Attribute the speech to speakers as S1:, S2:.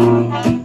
S1: Música